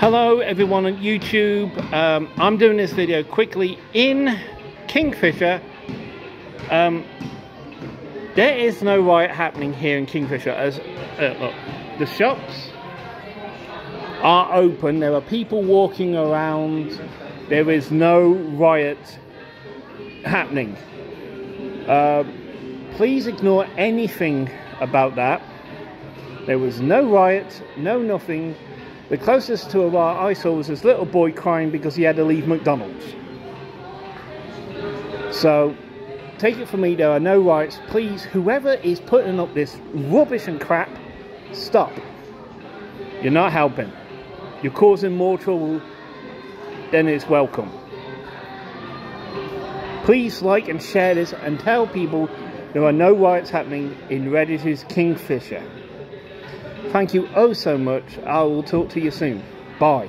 Hello everyone on YouTube. Um, I'm doing this video quickly in Kingfisher. Um, there is no riot happening here in Kingfisher as uh, look, the shops are open. There are people walking around. There is no riot happening. Uh, please ignore anything about that. There was no riot, no nothing. The closest to a riot I saw was this little boy crying because he had to leave McDonald's. So, take it from me, there are no riots. Please, whoever is putting up this rubbish and crap, stop. You're not helping. You're causing more trouble than is welcome. Please like and share this and tell people there are no riots happening in Redditch Kingfisher. Thank you oh so much. I will talk to you soon. Bye.